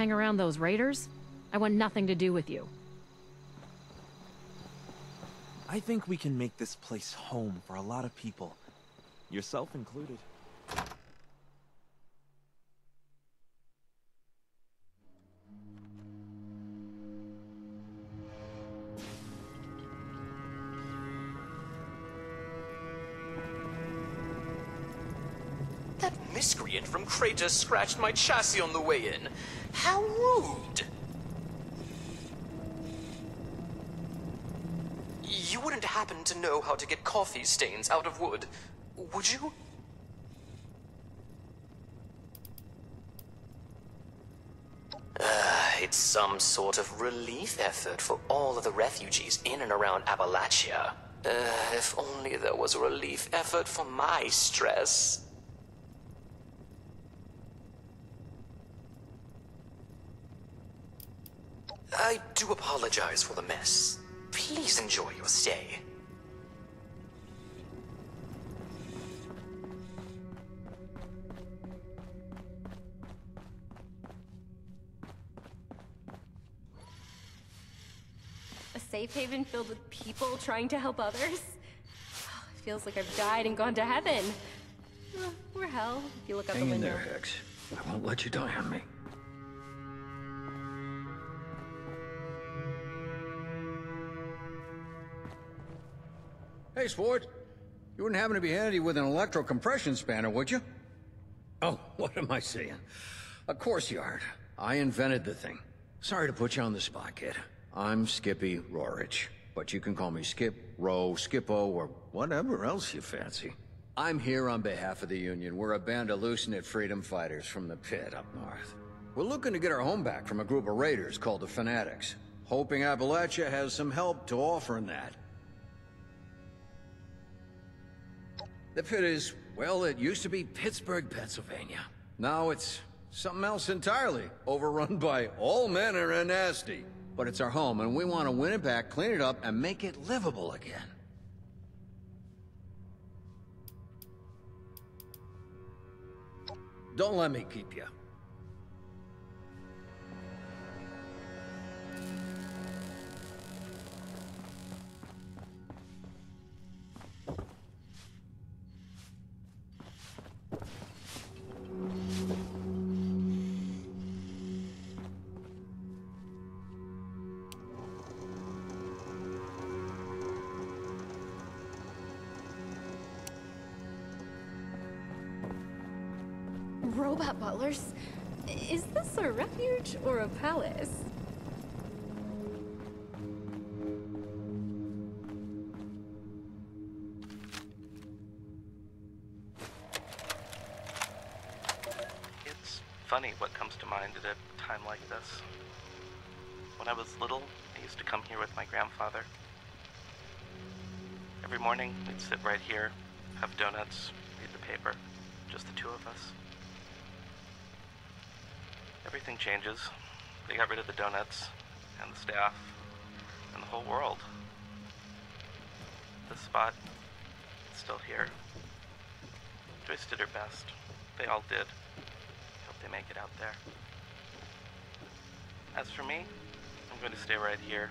hang around those raiders, I want nothing to do with you. I think we can make this place home for a lot of people. Yourself included. That miscreant from Crater scratched my chassis on the way in. How rude! You wouldn't happen to know how to get coffee stains out of wood, would you? Uh, it's some sort of relief effort for all of the refugees in and around Appalachia. Uh, if only there was a relief effort for my stress. I do apologize for the mess. Please enjoy your stay. A safe haven filled with people trying to help others? It feels like I've died and gone to heaven. Or hell, if you look out Hang the in there, Hex. I won't let you die on me. Hey, Sport. You wouldn't happen to be handy with an electrocompression spanner, would you? Oh, what am I saying? Of course you aren't. I invented the thing. Sorry to put you on the spot, kid. I'm Skippy Rorich, but you can call me Skip, Ro, Skippo, or whatever else you fancy. I'm here on behalf of the Union. We're a band of loose-knit freedom fighters from the Pitt up north. We're looking to get our home back from a group of raiders called the Fanatics. Hoping Appalachia has some help to offer in that. The Pitt is, well, it used to be Pittsburgh, Pennsylvania. Now it's something else entirely, overrun by all manner and nasty. But it's our home, and we want to win it back, clean it up, and make it livable again. Don't let me keep you. Robot butlers? Is this a refuge or a palace? It's funny what comes to mind at a time like this. When I was little, I used to come here with my grandfather. Every morning, we'd sit right here, have donuts, read the paper, just the two of us. Everything changes. They got rid of the donuts, and the staff, and the whole world. This spot, is still here. Joyce did her best. They all did. Hope they make it out there. As for me, I'm going to stay right here.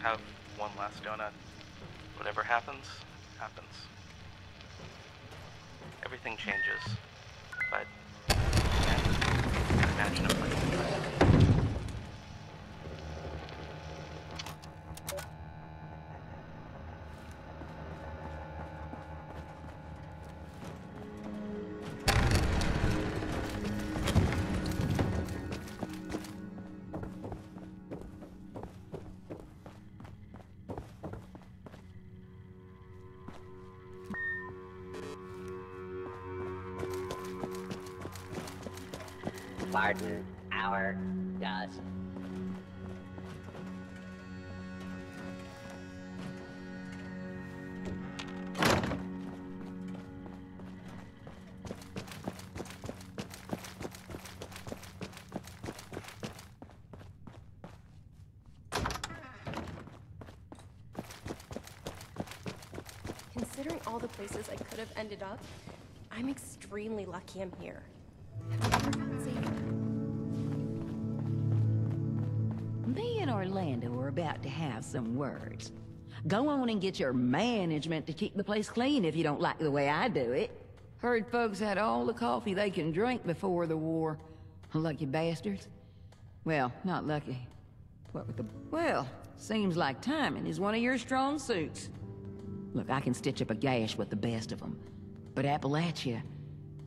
Have one last donut. Whatever happens, happens. Everything changes, imagine a place like this. Our dust. Considering all the places I could have ended up, I'm extremely lucky I'm here. Me and Orlando are about to have some words. Go on and get your management to keep the place clean if you don't like the way I do it. Heard folks had all the coffee they can drink before the war. Lucky bastards. Well, not lucky. What with the... Well, seems like timing is one of your strong suits. Look, I can stitch up a gash with the best of them. But Appalachia,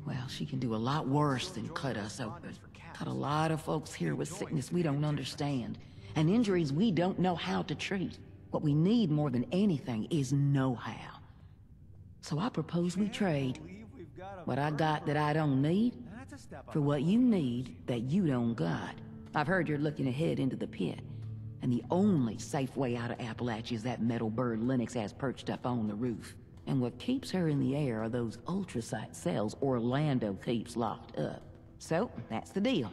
well, she can do a lot worse than cut us open. Cut a lot of folks here with sickness we don't understand. And injuries we don't know how to treat. What we need more than anything is know-how. So I propose we trade. What I got that I don't need, for what you need that you don't got. I've heard you're looking ahead into the Pitt. And the only safe way out of Appalachia is that metal bird Lennox has perched up on the roof. And what keeps her in the air are those ultracite cells Orlando keeps locked up. So, that's the deal.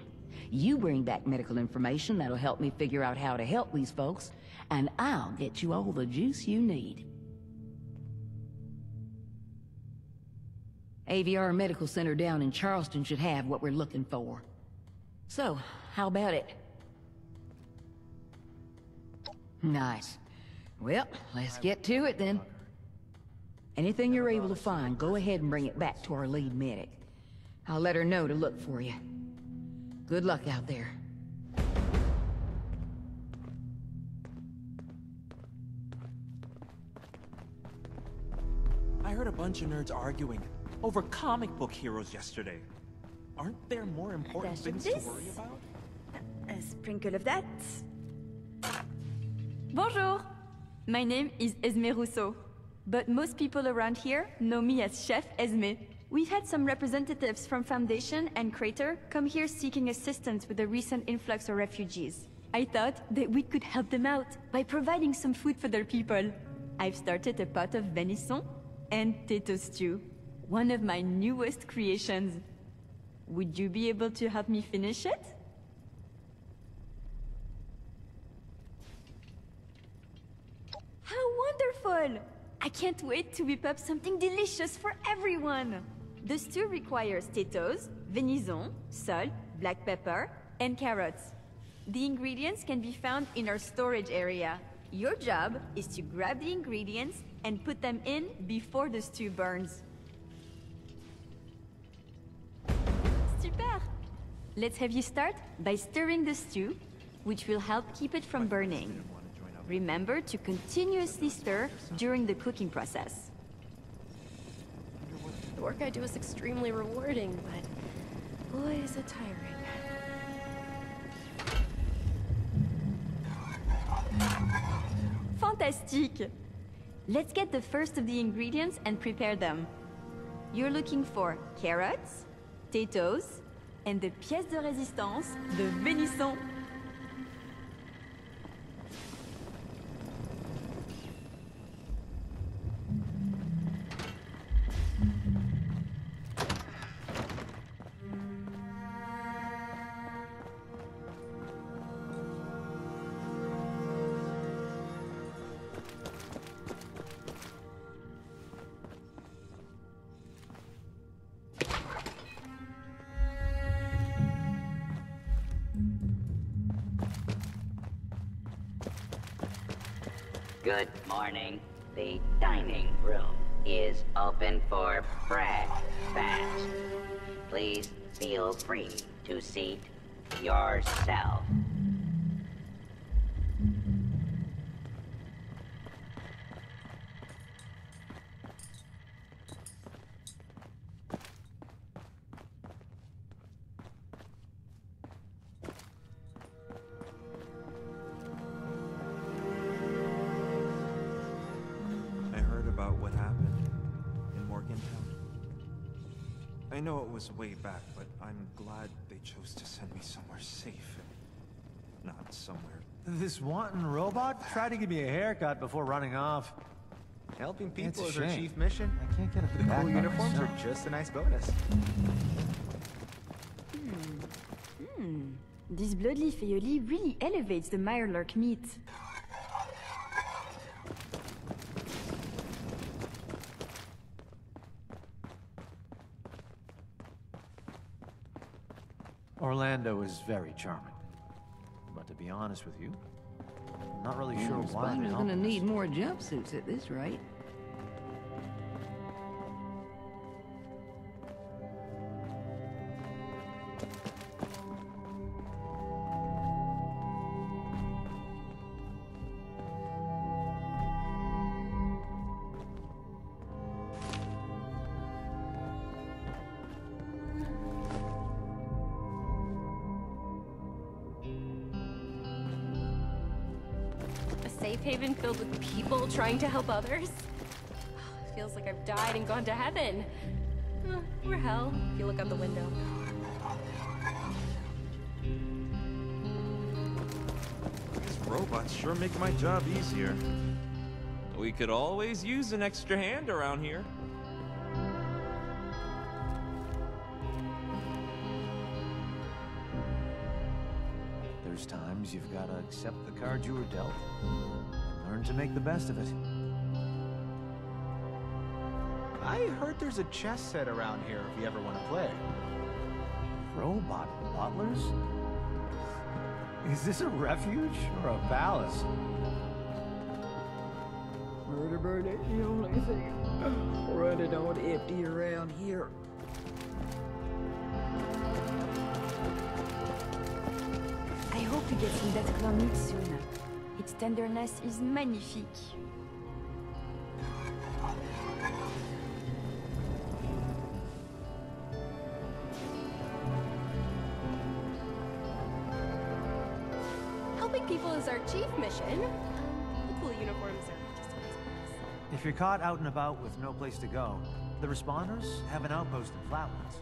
You bring back medical information that'll help me figure out how to help these folks, and I'll get you all the juice you need. AVR Medical Center down in Charleston should have what we're looking for. So, how about it? Nice. Well, let's get to it then. Anything you're able to find, go ahead and bring it back to our lead medic. I'll let her know to look for you. Good luck out there. I heard a bunch of nerds arguing over comic book heroes yesterday. Aren't there more important Dash things to worry about? A sprinkle of that. Bonjour! My name is Esme Rousseau, but most people around here know me as Chef Esme. We've had some representatives from Foundation and Crater come here seeking assistance with the recent influx of refugees. I thought that we could help them out by providing some food for their people. I've started a pot of venison and tato stew, one of my newest creations. Would you be able to help me finish it? How wonderful! I can't wait to whip up something delicious for everyone! The stew requires potatoes, venison, salt, black pepper, and carrots. The ingredients can be found in our storage area. Your job is to grab the ingredients and put them in before the stew burns. Super! Let's have you start by stirring the stew, which will help keep it from burning. Remember to continuously stir during the cooking process. The work I do is extremely rewarding, but boy, is it tiring. Let's get the first of the ingredients and prepare them. You're looking for carrots, potatoes, and the pièce de résistance, the venison. Good morning. The dining room is open for breakfast. Please feel free to seat yourself. Was way back, but I'm glad they chose to send me somewhere safe and not somewhere. This wanton robot tried to give me a haircut before running off. Helping people a is our chief mission. I can't get it The back cool by uniforms are just a nice bonus. Hmm. This bloodleaf aioli really elevates the Mirelurk meat. Orlando is very charming. But to be honest with you. I'm not really sure why Spider's gonna us. need more jumpsuits at this rate. Trying to help others? Oh, feels like I've died and gone to heaven. Or hell, if you look out the window. These robots sure make my job easier. We could always use an extra hand around here. There's times you've got to accept the cards you were dealt and learn to make the best of it. I heard there's a chess set around here if you ever want to play. Robot butlers? Is this a refuge or a palace? Murder bird ain't the only thing running on empty around here. I hope you get some better meat soon. Its tenderness is magnifique. Helping people is our chief mission. The cool uniforms are just a bonus. If you're caught out and about with no place to go, the responders have an outpost in Flatlands.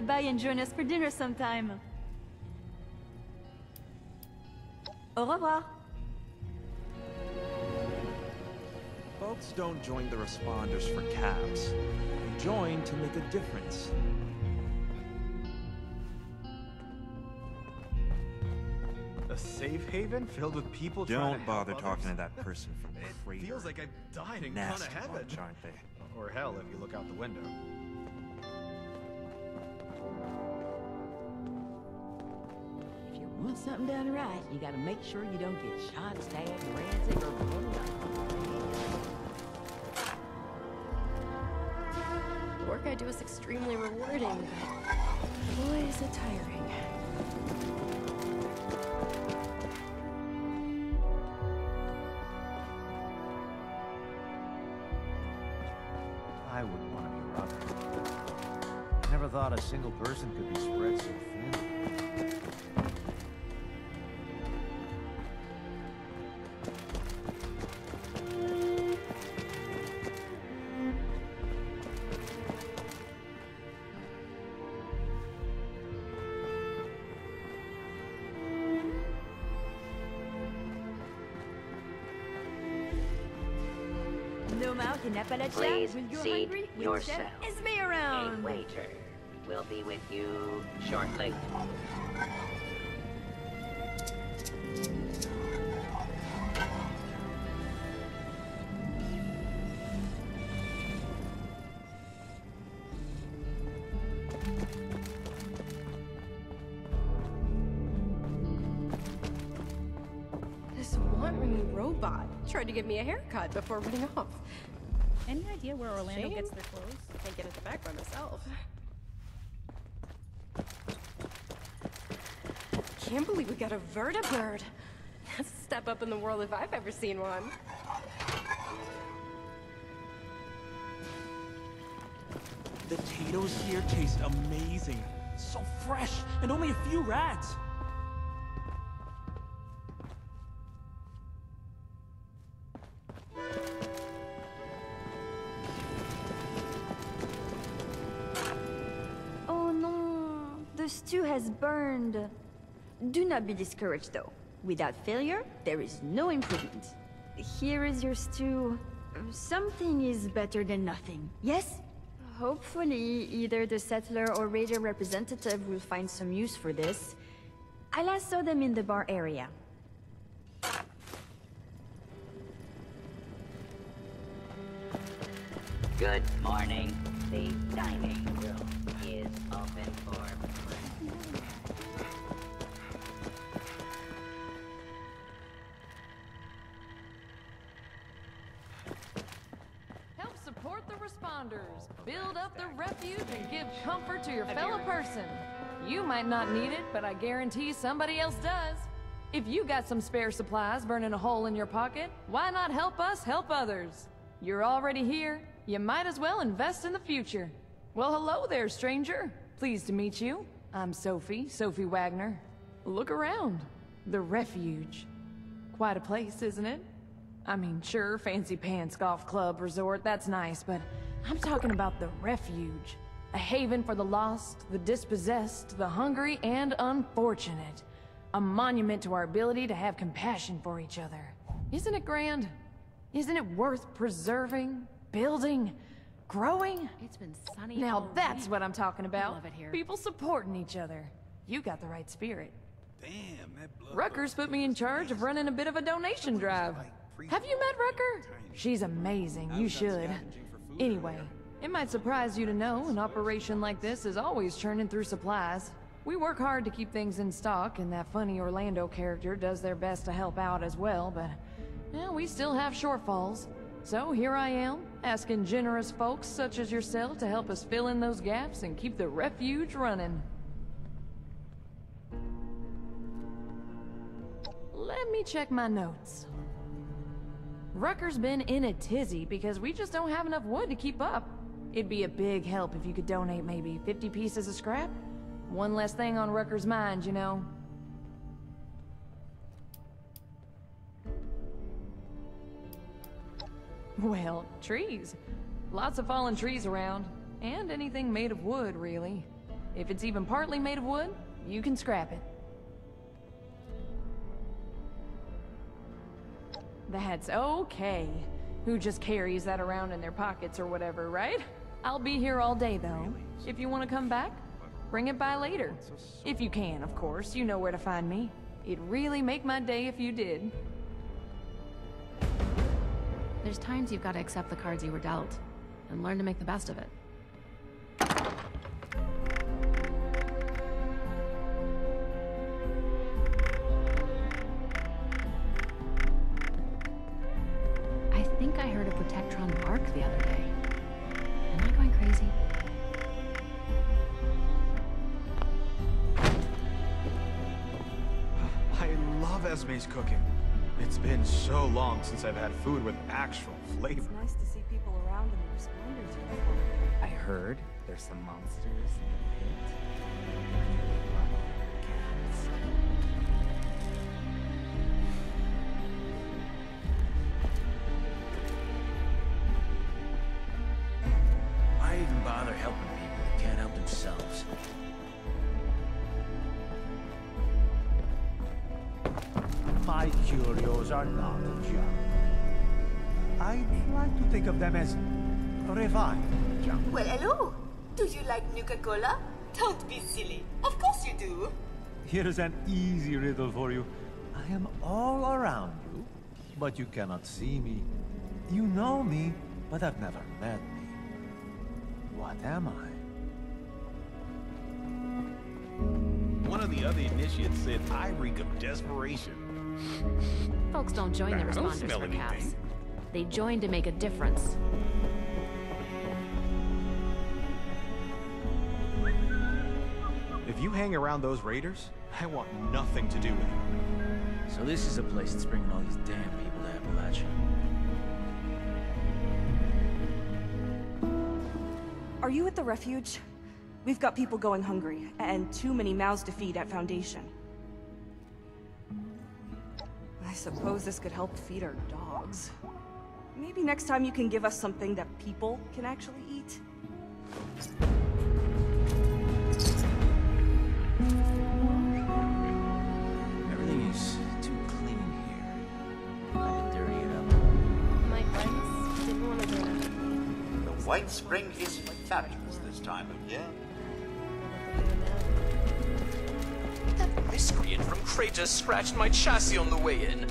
Stop by and join us for dinner sometime. Au revoir. Folks don't join the responders for cabs. They join to make a difference. A safe haven filled with people trying Don't to help bother others? talking to that person from the It freighter. feels like I've died and Nasty gone to heaven. bunch, aren't they? Or hell, if you look out the window. If you want something done right, you gotta make sure you don't get shot, stabbed, rancid, or blown up. The work I do is extremely rewarding, but boy, is it tiring. I never thought a single person could be spread so thin. No mouth in Appalachia. Please seat hungry, with yourself. Chef Esme A waiter will be with you shortly. This wandering robot tried to give me a haircut before running off. Any idea where Orlando Shame. gets their clothes? Can't get at the back by myself. can't believe we got a vertibird. That's a step up in the world if I've ever seen one. The potatoes here taste amazing. So fresh, and only a few rats. Oh no, the stew has burned. Do not be discouraged, though. Without failure, there is no improvement. Here is your stew. Uh, something is better than nothing, yes? Hopefully, either the settler or raider representative will find some use for this. I last saw them in the bar area. Good morning. The dining room is open for... build up the refuge, and give comfort to your fellow person. You might not need it, but I guarantee somebody else does. If you got some spare supplies burning a hole in your pocket, why not help us help others? You're already here, you might as well invest in the future. Well, hello there, stranger. Pleased to meet you. I'm Sophie, Sophie Wagner. Look around. The Refuge. Quite a place, isn't it? I mean, sure, fancy pants golf club resort, that's nice, but I'm talking about the Refuge. A haven for the lost, the dispossessed, the hungry, and unfortunate. A monument to our ability to have compassion for each other. Isn't it grand? Isn't it worth preserving, building, growing? It's been sunny Now all that's week. what I'm talking about. I love it here. People supporting each other. You got the right spirit. Damn, that blood. Rucker put me in charge of running a bit of a donation drive. Have you met Rucker? She's amazing. You should. Anyway, it might surprise you to know an operation like this is always churning through supplies. We work hard to keep things in stock, and that funny Orlando character does their best to help out as well, but yeah, we still have shortfalls. So here I am, asking generous folks such as yourself to help us fill in those gaps and keep the refuge running. Let me check my notes. Rucker's been in a tizzy because we just don't have enough wood to keep up. It'd be a big help if you could donate maybe 50 pieces of scrap. One less thing on Rucker's mind, you know. Well, trees. Lots of fallen trees around. And anything made of wood, really. If it's even partly made of wood, you can scrap it. That's okay. Who just carries that around in their pockets or whatever, right? I'll be here all day, though. If you want to come back, bring it by later. If you can, of course. You know where to find me. It'd really make my day if you did. There's times you've got to accept the cards you were dealt, and learn to make the best of it. Been so long since I've had food with actual flavor. It's nice to see people around in the responders uniform. I heard there's some monsters in the Pitt. Think of them as revived junk. Well, hello. Do you like Nuka-Cola? Don't be silly. Of course you do. Here's an easy riddle for you. I am all around you, but you cannot see me. You know me, but have never met me. What am I? One of the other initiates said I reek of desperation. Folks don't join the I don't responders for caps. They join to make a difference. If you hang around those raiders, I want nothing to do with you. So this is a place that's bringing all these damn people to Appalachia. Are you at the refuge? We've got people going hungry, and too many mouths to feed at Foundation. I suppose this could help feed our dogs. Maybe next time you can give us something that people can actually eat? Everything is too clean here. I can dirty it up. My friends didn't want to go The White Spring is fabulous this time of year. The miscreant from Crater scratched my chassis on the way in.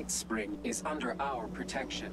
White Spring is under our protection.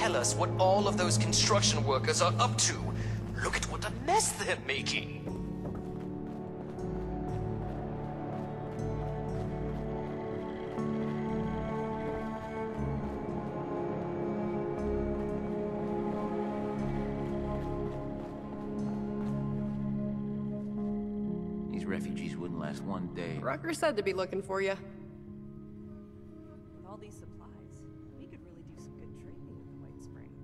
Tell us what all of those construction workers are up to. Look at what a mess they're making. These refugees wouldn't last one day. Rucker said to be looking for you.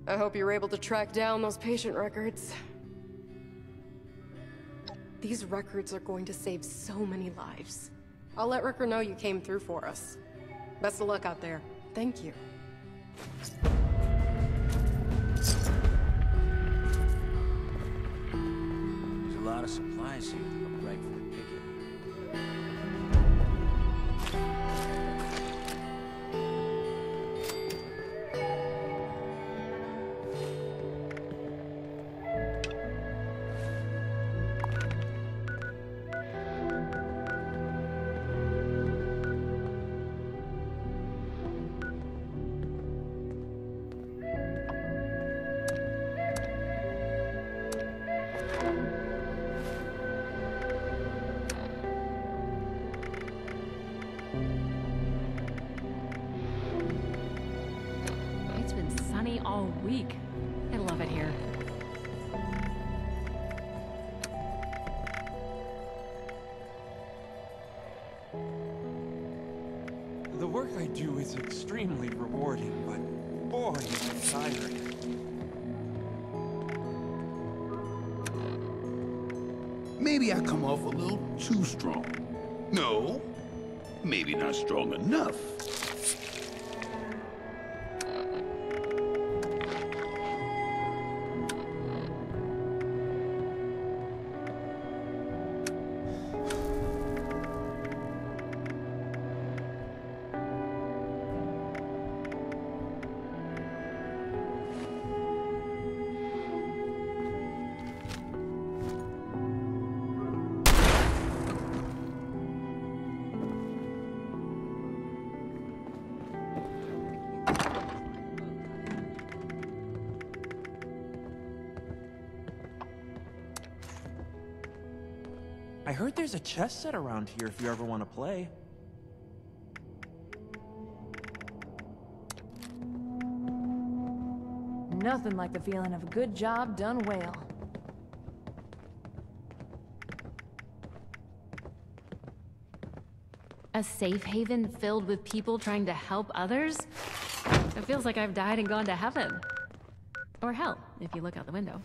I hope you're able to track down those patient records. These records are going to save so many lives. I'll let Rucker know you came through for us. Best of luck out there. Thank you. There's a lot of supplies here heard there's a chess set around here if you ever want to play. Nothing like the feeling of a good job done well. A safe haven filled with people trying to help others? It feels like I've died and gone to heaven. Or hell, if you look out the window.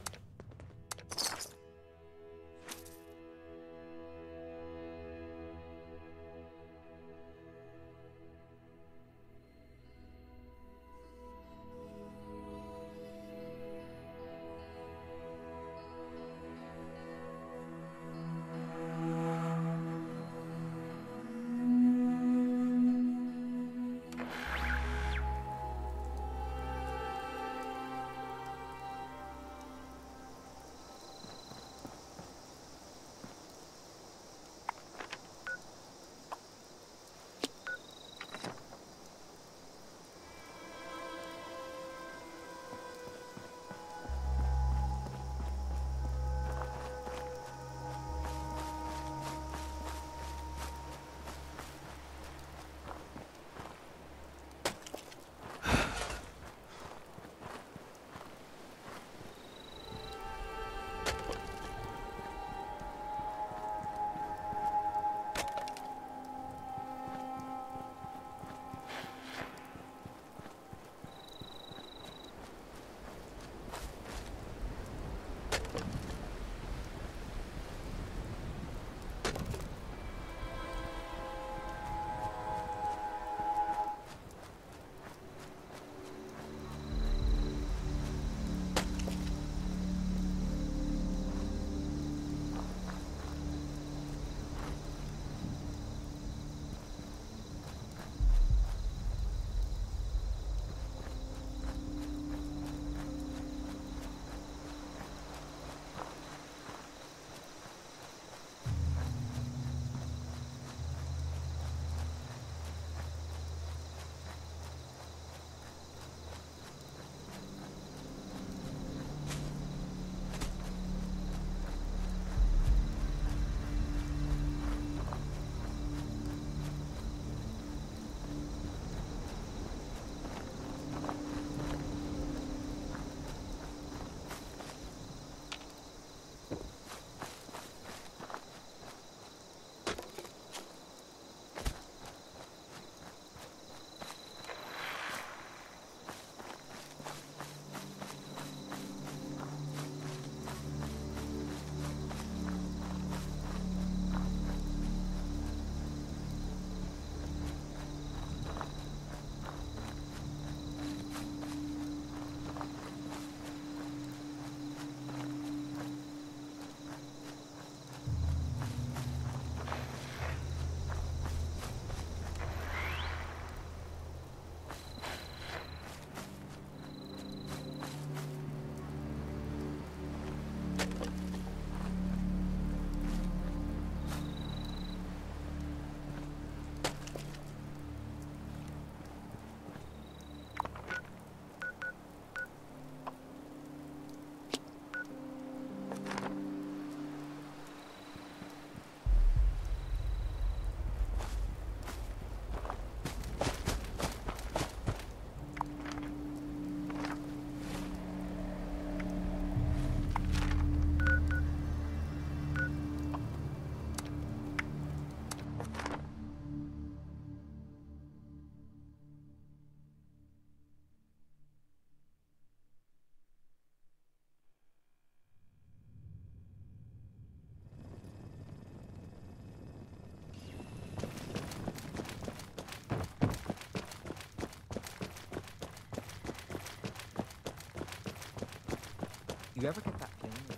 You ever get that feeling?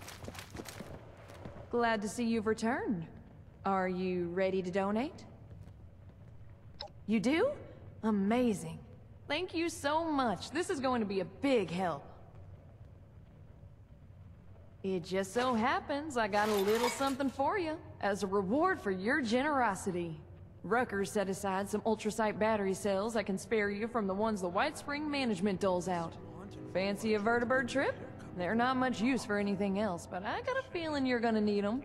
Glad to see you've returned. Are you ready to donate? You do? Amazing. Thank you so much. This is going to be a big help. It just so happens I got a little something for you as a reward for your generosity. Rucker set aside some ultracite battery cells that can spare you from the ones the White Spring management doles out. Fancy a vertibird trip? They're not much use for anything else, but I got a feeling you're gonna need them.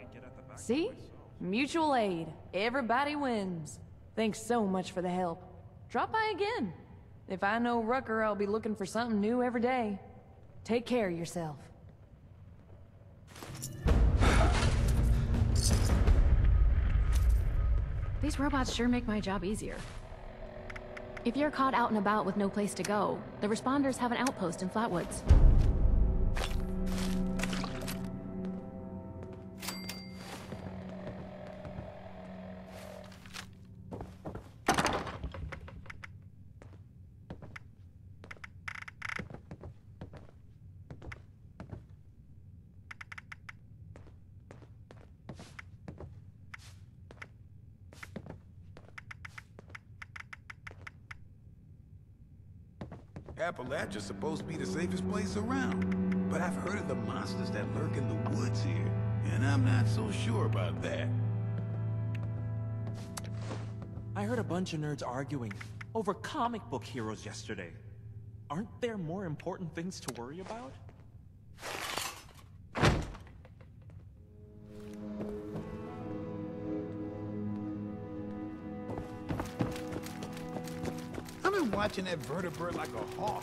See? Mutual aid. Everybody wins. Thanks so much for the help. Drop by again. If I know Rucker, I'll be looking for something new every day. Take care of yourself. These robots sure make my job easier. If you're caught out and about with no place to go, the responders have an outpost in Flatwoods. Appalachia's supposed to be the safest place around. But I've heard of the monsters that lurk in the woods here, and I'm not so sure about that. I heard a bunch of nerds arguing over comic book heroes yesterday. Aren't there more important things to worry about? Watching that vertibird like a hawk.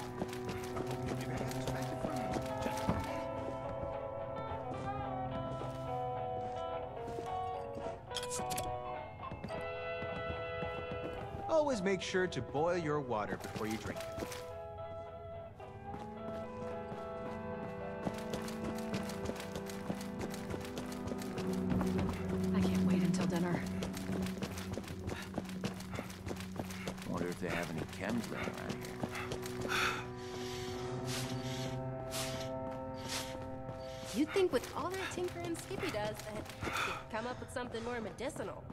Always make sure to boil your water before you drink it. Here. You'd think with all that tinkering Skippy does that he'd come up with something more medicinal.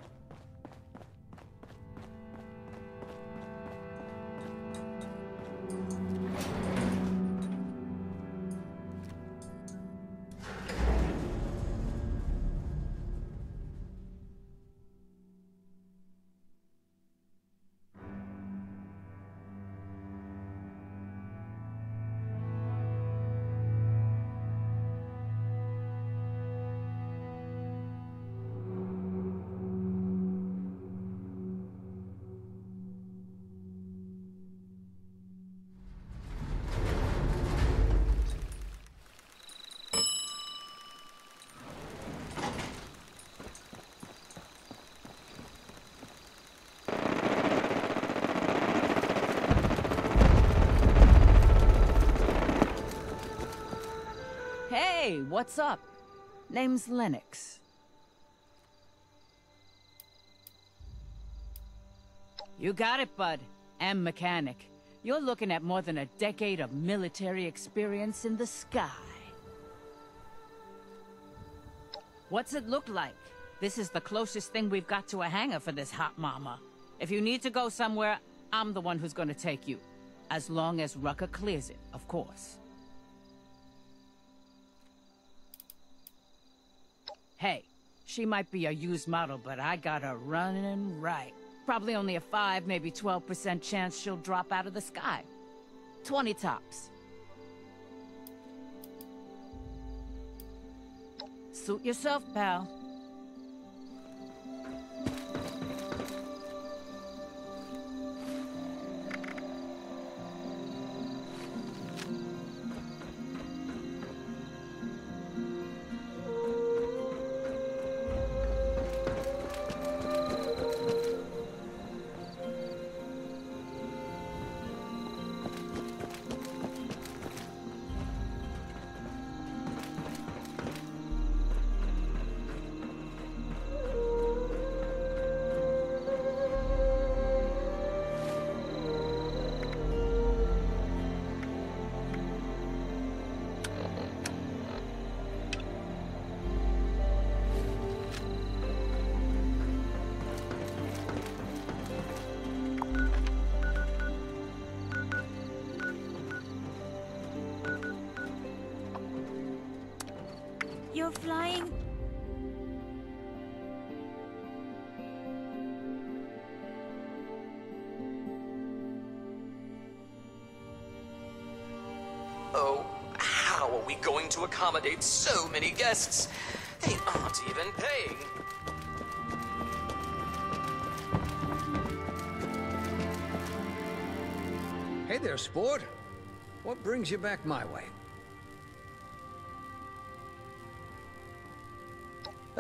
What's up? Name's Lennox. You got it, bud. And mechanic. You're looking at more than a decade of military experience in the sky. What's it look like? This is the closest thing we've got to a hangar for this hot mama. If you need to go somewhere, I'm the one who's gonna take you. As long as Rucker clears it, of course. Hey, she might be a used model, but I got her running right. Probably only a 5, maybe 12% chance she'll drop out of the sky. 20 tops. Suit yourself, pal. You're flying? Oh, how are we going to accommodate so many guests? They aren't even paying. Hey there, sport. What brings you back my way?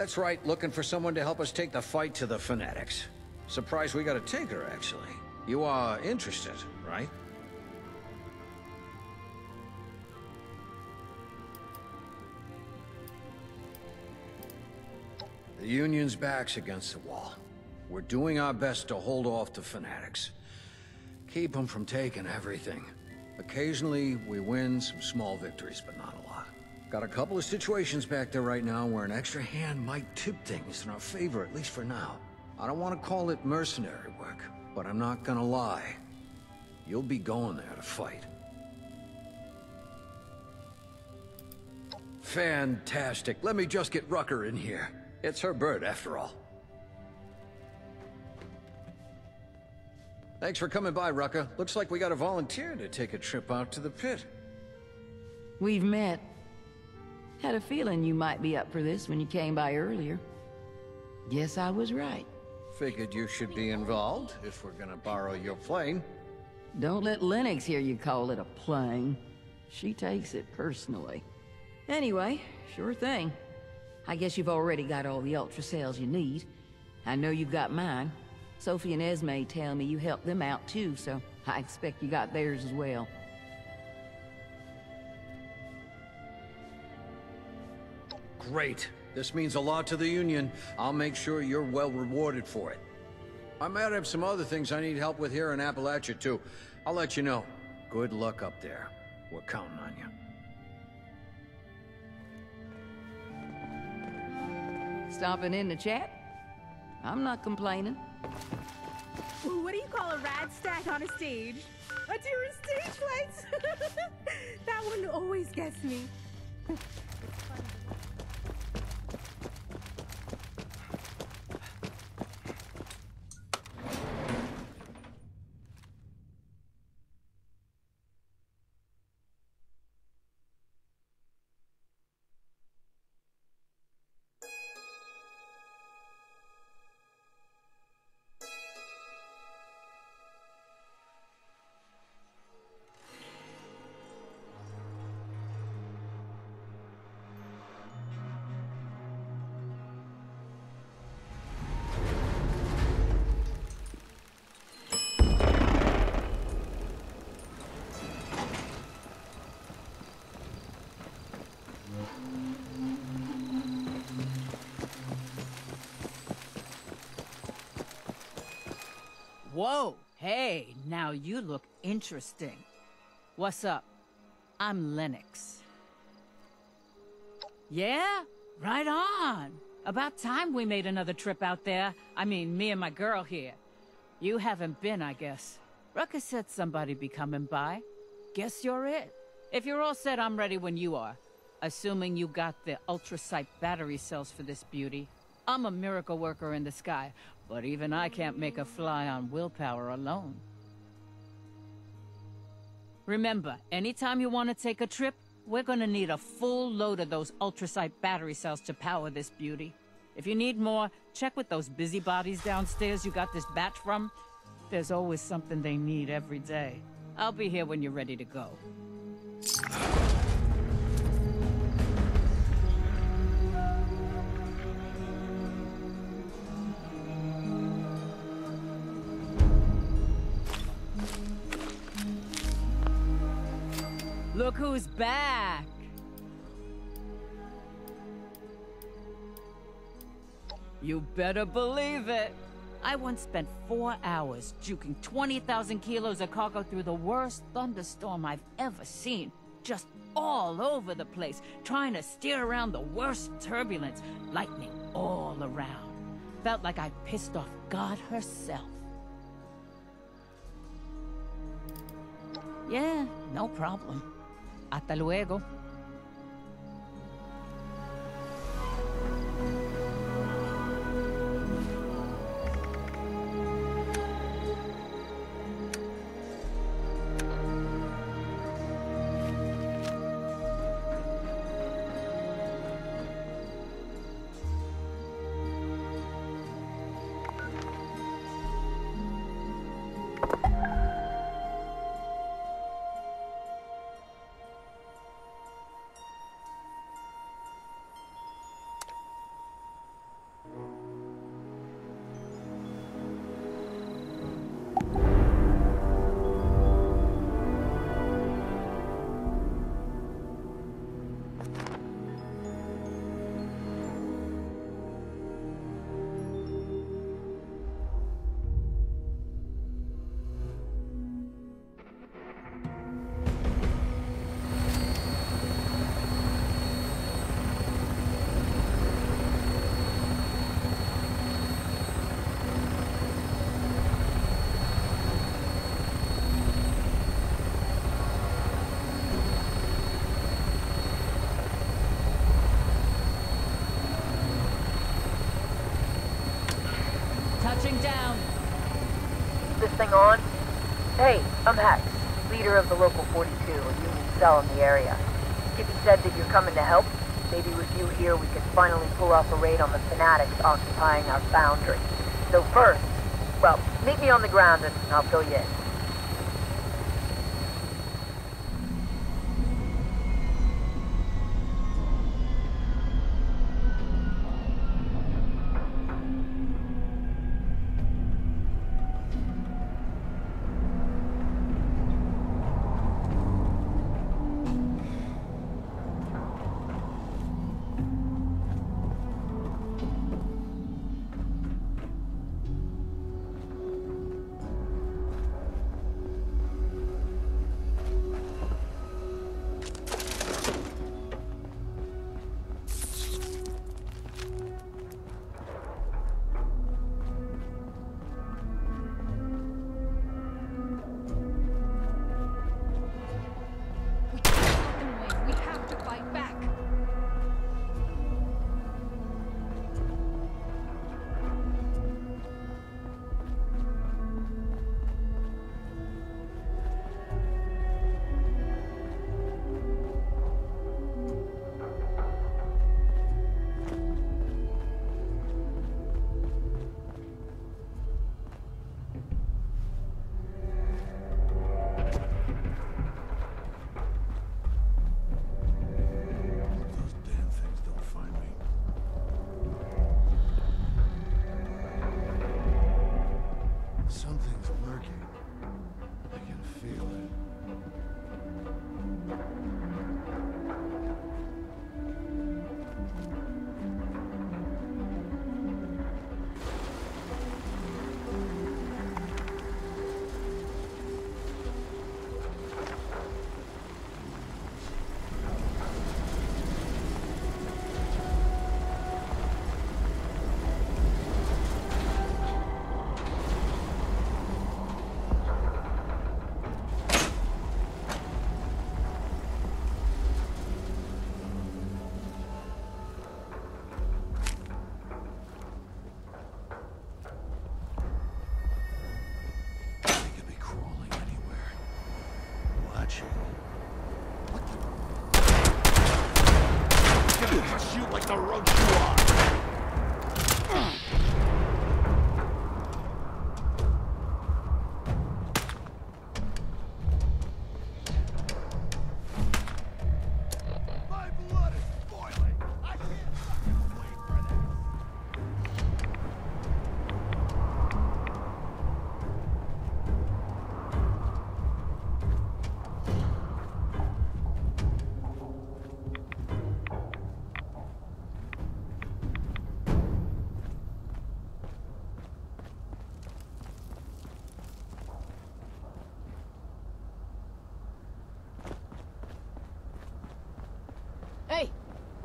That's right, looking for someone to help us take the fight to the Fanatics. Surprised we got a tinker, actually. You are interested, right? The Union's back's against the wall. We're doing our best to hold off the Fanatics. Keep them from taking everything. Occasionally, we win some small victories, but not a. Got a couple of situations back there right now where an extra hand might tip things in our favor, at least for now. I don't want to call it mercenary work, but I'm not gonna lie. You'll be going there to fight. Fantastic. Let me just get Rucker in here. It's her bird, after all. Thanks for coming by, Rucker. Looks like we got a volunteer to take a trip out to the Pitt. We've met. Had a feeling you might be up for this when you came by earlier. Guess I was right. Figured you should be involved, if we're gonna borrow your plane. Don't let Lennox hear you call it a plane. She takes it personally. Anyway, sure thing. I guess you've already got all the Ultra cells you need. I know you've got mine. Sophie and Esme tell me you helped them out too, so I expect you got theirs as well. Great. This means a lot to the Union. I'll make sure you're well rewarded for it. I might have some other things I need help with here in Appalachia, too. I'll let you know. Good luck up there. We're counting on you. Stopping in to chat? I'm not complaining. What do you call a radstag on a stage? A tourist stage lights? that one always gets me. Hey, now you look interesting. What's up? I'm Lennox. Yeah? Right on! About time we made another trip out there. I mean, me and my girl here. You haven't been, I guess. Rucker said somebody be coming by. Guess you're it. If you're all set, I'm ready when you are. Assuming you got the ultracite battery cells for this beauty. I'm a miracle worker in the sky, but even I can't make a fly on willpower alone. Remember, anytime you want to take a trip, we're gonna need a full load of those ultracite battery cells to power this beauty. If you need more, check with those busybodies downstairs you got this batch from. There's always something they need every day. I'll be here when you're ready to go. Look who's back! You better believe it! I once spent four hours juking 20,000 kilos of cargo through the worst thunderstorm I've ever seen. Just all over the place, trying to steer around the worst turbulence. Lightning all around. Felt like I pissed off God herself. Yeah, no problem. Hasta luego. I'm Hex, leader of the Local 42, a union cell in the area. Skippy said that you're coming to help. Maybe with you here we could finally pull off a raid on the fanatics occupying our foundry. So first, well, meet me on the ground and I'll fill you in.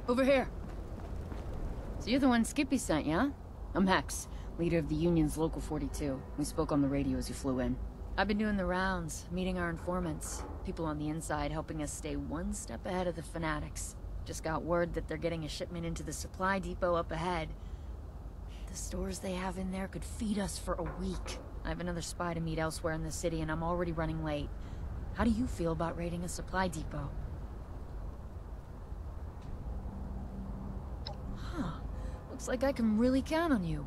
Over here. So you're the one Skippy sent, yeah? I'm Hex, leader of the Union's Local 42. We spoke on the radio as you flew in. I've been doing the rounds, meeting our informants. People on the inside helping us stay one step ahead of the Fanatics. Just got word that they're getting a shipment into the supply depot up ahead. The stores they have in there could feed us for a week. I have another spy to meet elsewhere in the city and I'm already running late. How do you feel about raiding a supply depot? Like I can really count on you.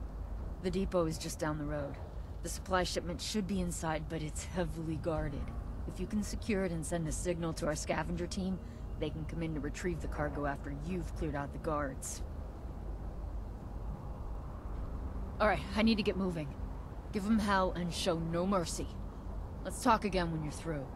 The depot is just down the road. The supply shipment should be inside, but it's heavily guarded. If you can secure it and send a signal to our scavenger team, they can come in to retrieve the cargo after you've cleared out the guards. Alright, I need to get moving. Give them hell and show no mercy. Let's talk again when you're through.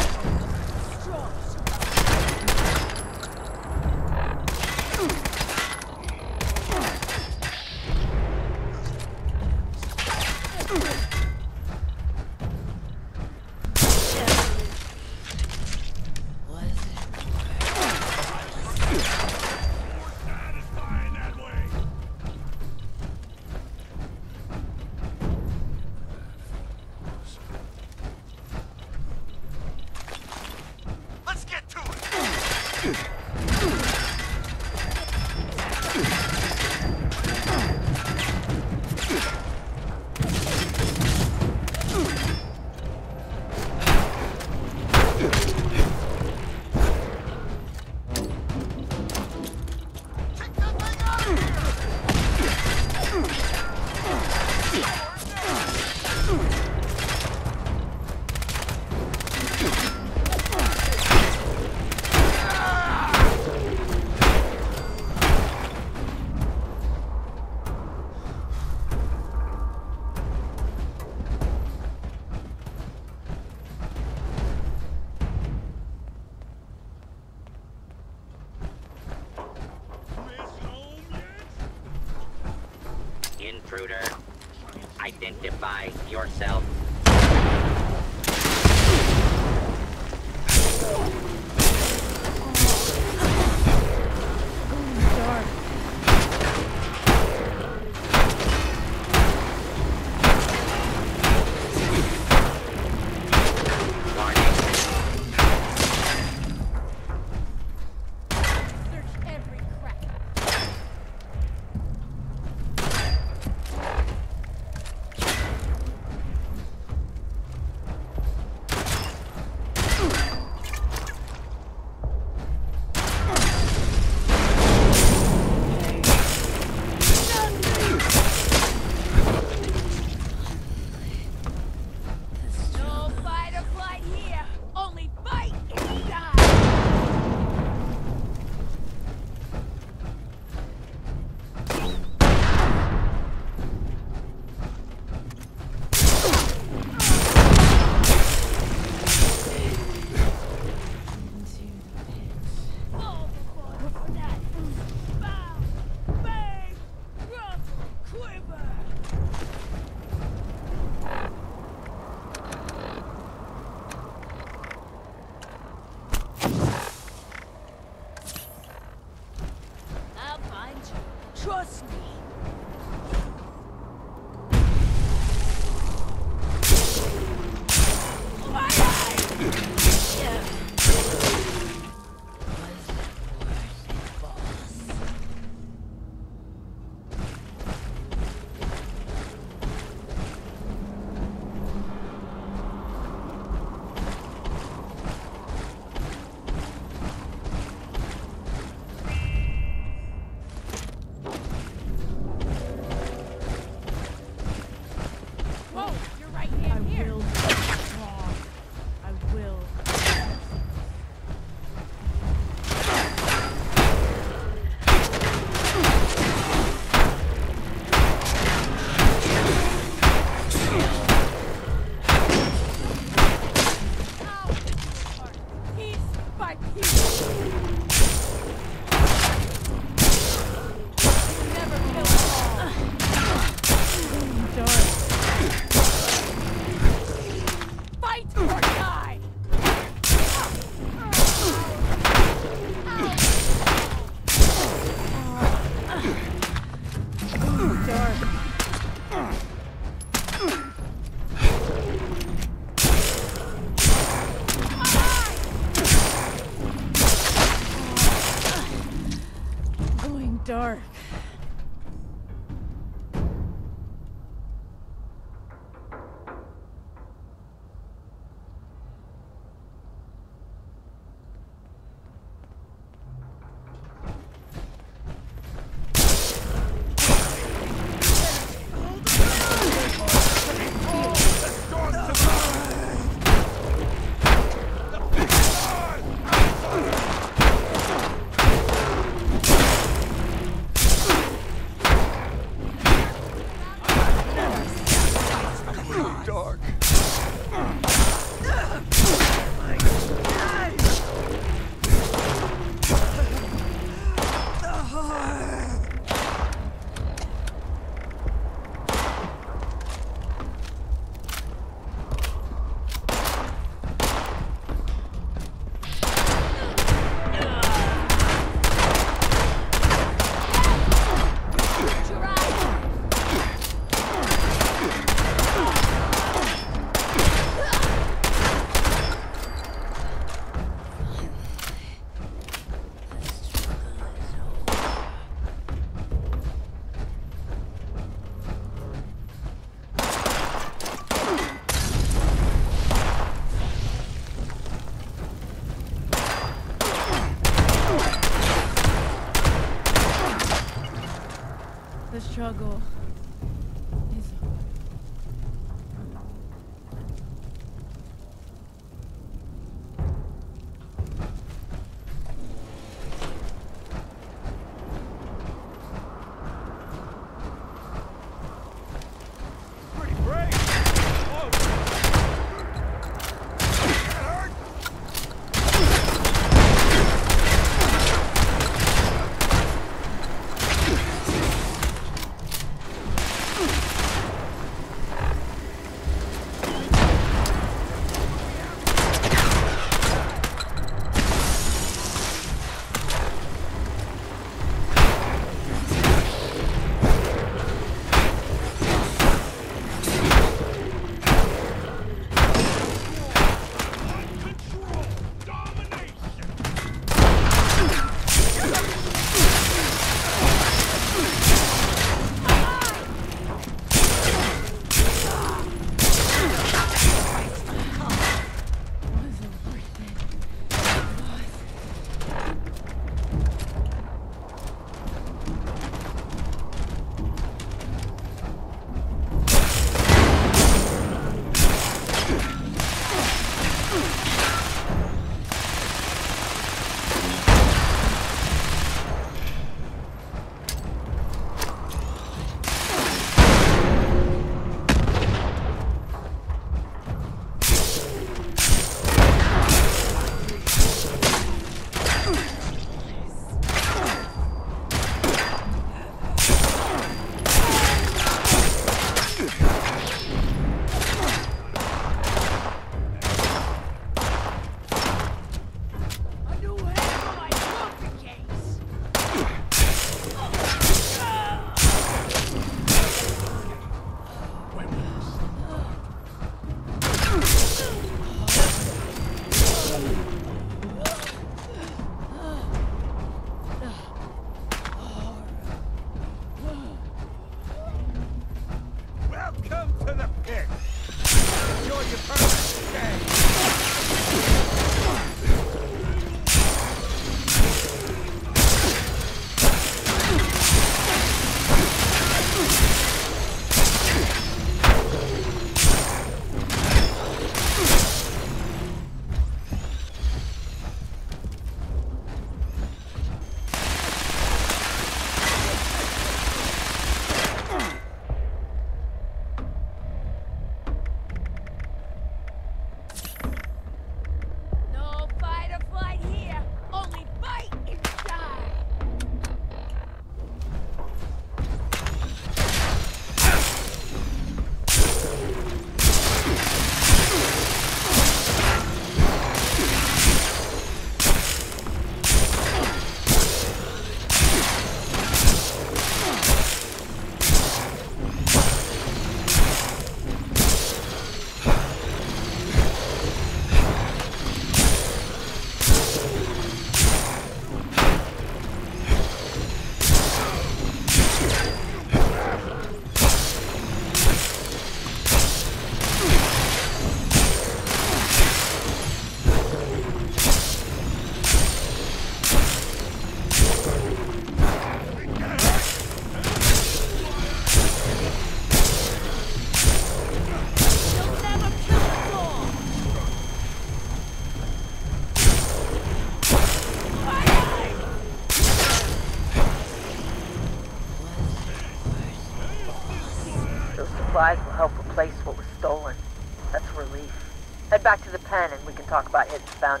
Can talk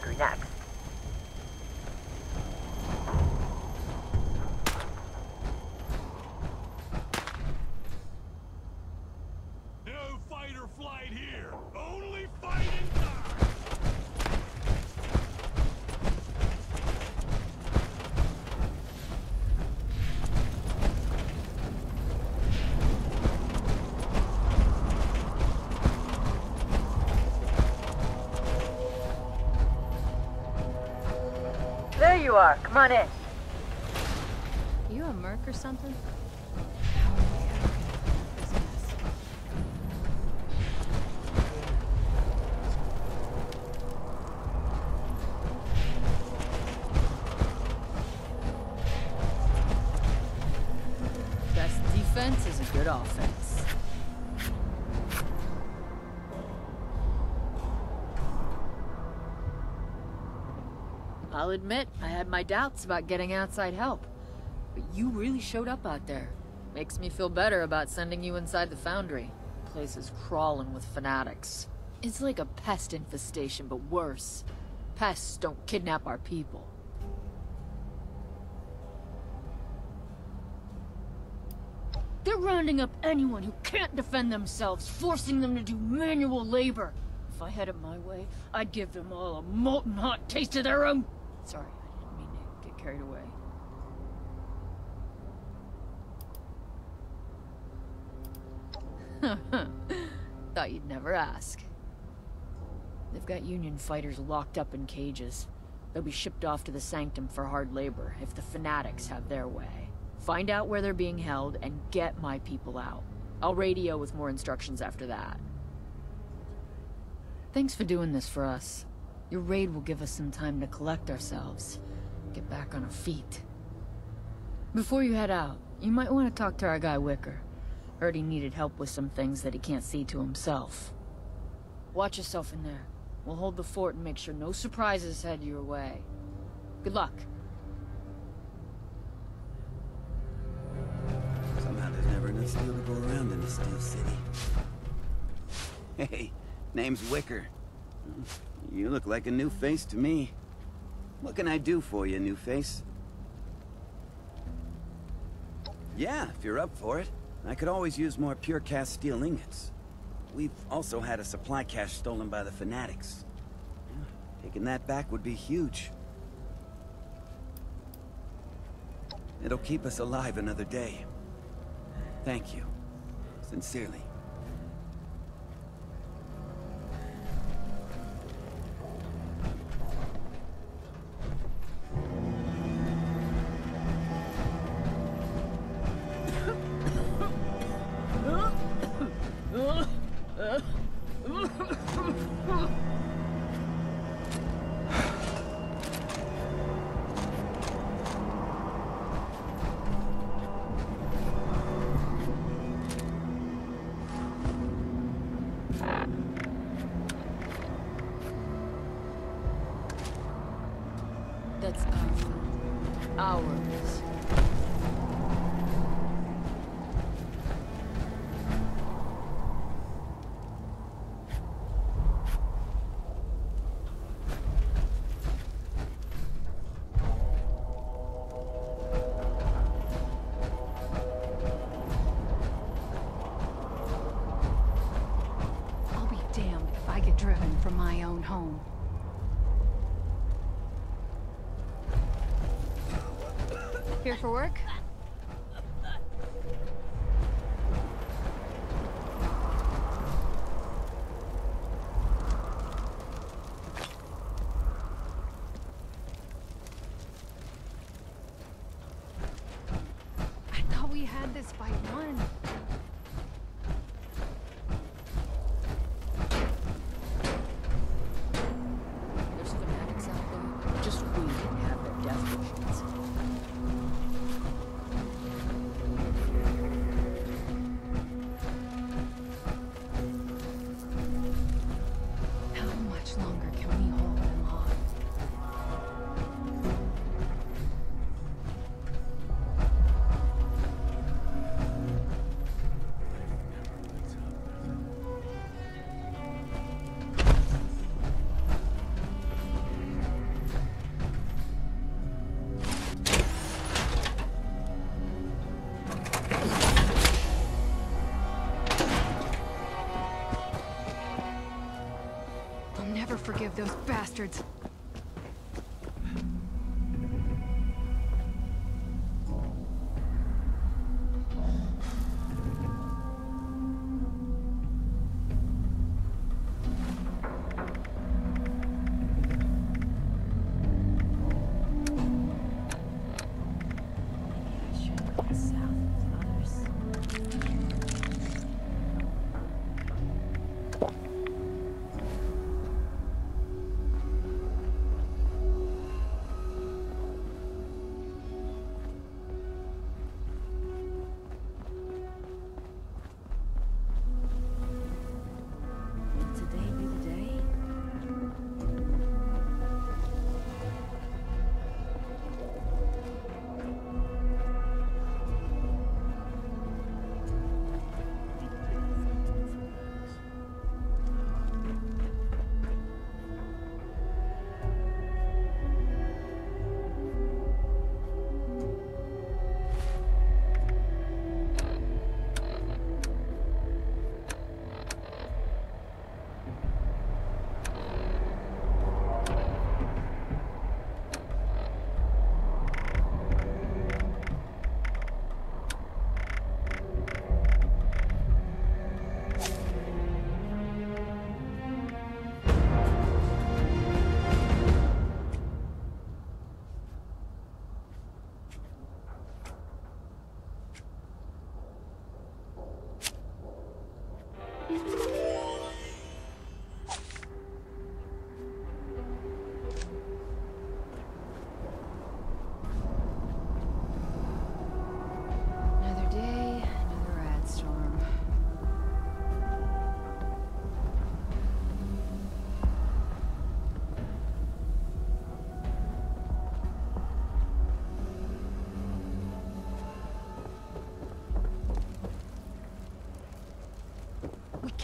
you doubts about getting outside help. But you really showed up out there. Makes me feel better about sending you inside the foundry. The Place is crawling with fanatics. It's like a pest infestation, but worse. Pests don't kidnap our people. They're rounding up anyone who can't defend themselves, forcing them to do manual labor. If I had it my way, I'd give them all a molten hot taste of their own... Sorry, I didn't mean to get carried away. Thought you'd never ask. They've got Union fighters locked up in cages. They'll be shipped off to the Sanctum for hard labor if the Fanatics have their way. Find out where they're being held and get my people out. I'll radio with more instructions after that. Thanks for doing this for us. Your raid will give us some time to collect ourselves. Get back on our feet. Before you head out, you might want to talk to our guy Wicker. Heard he needed help with some things that he can't see to himself. Watch yourself in there. We'll hold the fort and make sure no surprises head your way. Good luck. Somehow there's never enough steel to go around in the Steel City. Hey, name's Wicker. You look like a new face to me. What can I do for you, new face? Yeah, if you're up for it. I could always use more pure cast steel ingots. We've also had a supply cache stolen by the Fanatics. Taking that back would be huge. It'll keep us alive another day. Thank you. Sincerely. For work? Forgive those bastards.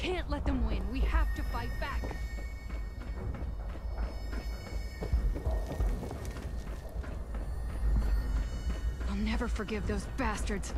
Can't let them win. We have to fight back. I'll never forgive those bastards.